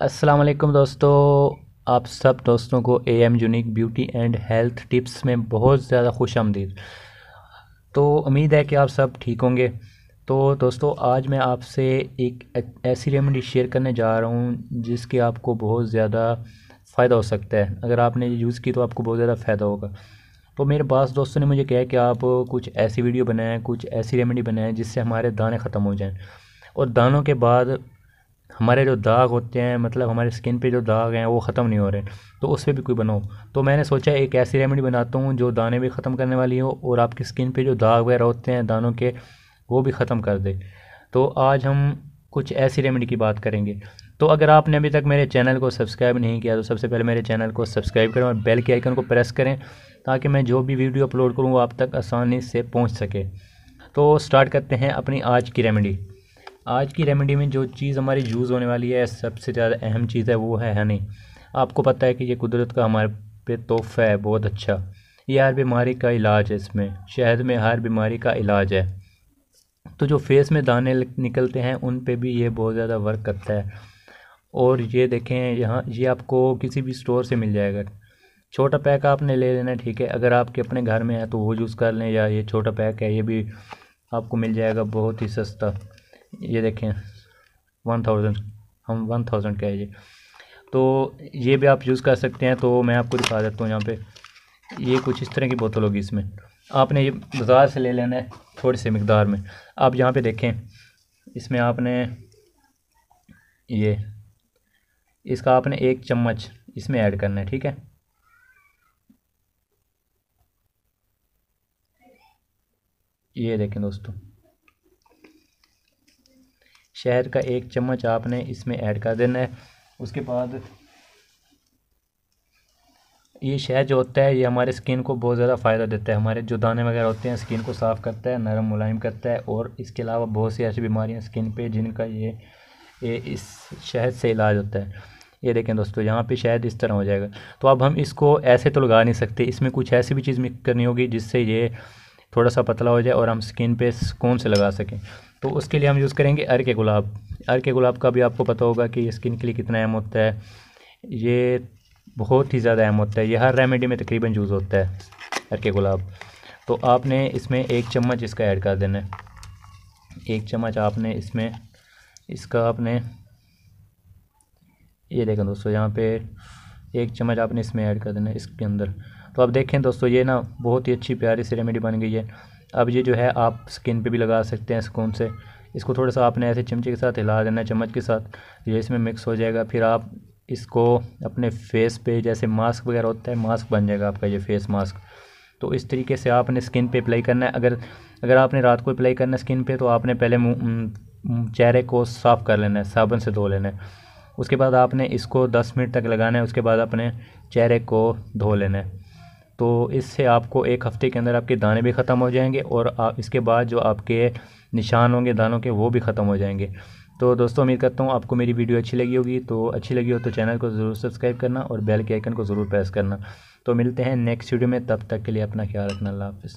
अस्सलाम वालेकुम दोस्तों, आप सब दोस्तों को A M unique beauty and health tips में बहुत ज़्यादा खुश आमदीद तो उम्मीद है कि आप सब ठीक होंगे। तो दोस्तों, आज मैं आपसे एक ऐसी रेमेडी शेयर करने जा रहा हूँ, जिसके आपको बहुत ज़्यादा फ़ायदा हो सकता है। अगर आपने यूज़ की तो आपको बहुत ज़्यादा फ़ायदा होगा। तो मेरे पास दोस्तों ने मुझे कहा कि आप कुछ ऐसी वीडियो बनाएँ, कुछ ऐसी रेमेडी बनाएँ, जिससे हमारे दाने ख़त्म हो जाएँ। और दानों के बाद हमारे जो दाग होते हैं मतलब हमारे स्किन पे जो दाग हैं, वो ख़त्म नहीं हो रहे तो उस पर भी कोई बनाओ। तो मैंने सोचा एक ऐसी रेमेडी बनाता हूँ, जो दाने भी ख़त्म करने वाली हो, और आपकी स्किन पे जो दाग वगैरह होते हैं, दानों के, वो भी ख़त्म कर दे। तो आज हम कुछ ऐसी रेमेडी की बात करेंगे। तो अगर आपने अभी तक मेरे चैनल को सब्सक्राइब नहीं किया तो सबसे पहले मेरे चैनल को सब्सक्राइब करें, और बेल के आइकन को प्रेस करें, ताकि मैं जो भी वीडियो अपलोड करूँ वो आप तक आसानी से पहुँच सके। तो स्टार्ट करते हैं अपनी आज की रेमेडी आज की रेमेडी में जो चीज़ हमारी यूज़ होने वाली है, सबसे ज़्यादा अहम चीज़ है, वो है हनी आपको पता है कि ये कुदरत का हमारे पे तोहफ़ा है, बहुत अच्छा. ये हर बीमारी का इलाज है इसमें. शहद में हर बीमारी का इलाज है. तो जो फेस में दाने निकलते हैं, उन पे भी ये बहुत ज़्यादा वर्क करता है. और ये देखें, यहाँ, ये आपको किसी भी स्टोर से मिल जाएगा. छोटा पैक आपने ले लेना, ठीक है. अगर आपके अपने घर में है तो वो यूज़ कर लें, या ये छोटा पैक है, ये भी आपको मिल जाएगा बहुत ही सस्ता. ये देखें वन थाउज़ेंड हम वन थाउज़ेंड का है तो ये भी आप यूज़ कर सकते हैं तो मैं आपको दिखा देता हूँ यहाँ पे। ये कुछ इस तरह की बोतल होगी इसमें। आपने ये बाज़ार से ले लेना है, थोड़ी सी मकदार में। आप यहाँ पे देखें, इसमें आपने ये, इसका आपने एक चम्मच इसमें ऐड करना है, ठीक है? ये देखें दोस्तों। शहद का एक चम्मच आपने इसमें ऐड कर देना है। उसके बाद ये शहद जो होता है, ये हमारे स्किन को बहुत ज़्यादा फ़ायदा देता है। हमारे जो दाने वगैरह होते हैं स्किन को साफ़ करता है, नरम मुलायम करता है और इसके अलावा बहुत सी ऐसी बीमारियाँ स्किन पे जिनका ये ये इस शहद से इलाज होता है। ये देखें दोस्तों, यहाँ पे शायद इस तरह हो जाएगा। तो अब हम इसको ऐसे तो लगा नहीं सकते, इसमें कुछ ऐसी भी चीज़ मिक्स करनी होगी जिससे ये थोड़ा सा पतला हो जाए और हम स्किन पे सुकून से लगा सकें। तो उसके लिए हम यूज़ करेंगे अर के गुलाब। अर के गुलाब का भी आपको पता होगा कि स्किन के लिए कितना अहम होता है। ये बहुत ही ज़्यादा अहम होता है। ये हर रेमेडी में तकरीबन यूज़ होता है अर के गुलाब। तो आपने इसमें एक चम्मच इसका ऐड कर देना है। एक चम्मच आपने इसमें, इसका आपने, ये देखें दोस्तों, यहाँ पे एक चम्मच आपने इसमें ऐड कर देना है इसके अंदर। तो आप देखें दोस्तों, ये ना बहुत ही अच्छी प्यारी सी रेमेडी बन गई है। अब ये जो है, आप स्किन पे भी लगा सकते हैं सुकून से। इसको थोड़ा सा आपने ऐसे चमचे के साथ हिला देना चम्मच के साथ। ये इसमें मिक्स हो जाएगा, फिर आप इसको अपने फेस पे, जैसे मास्क वगैरह होता है मास्क बन जाएगा आपका ये फेस मास्क तो इस तरीके से आपने स्किन पे अप्लाई करना है। अगर अगर आपने रात को अप्लाई करना है स्किन पे तो आपने पहले चेहरे को साफ़ कर लेना है, साबुन से धो लेना है। उसके बाद आपने इसको दस मिनट तक लगाना है, उसके बाद अपने चेहरे को धो लेना है। तो इससे आपको एक हफ़्ते के अंदर आपके दाने भी ख़त्म हो जाएँगे और आप इसके बाद जो आपके निशान होंगे दानों के, वो भी ख़त्म हो जाएँगे। तो दोस्तों, उम्मीद करता हूँ आपको मेरी वीडियो अच्छी लगी होगी। तो अच्छी लगी हो तो चैनल को ज़रूर सब्सक्राइब करना और बेल के आइकन को ज़रूर प्रेस करना। तो मिलते हैं नेक्स्ट वीडियो में, तब तक के लिए अपना ख्याल रखना। अल्लाह हाफ़िज़।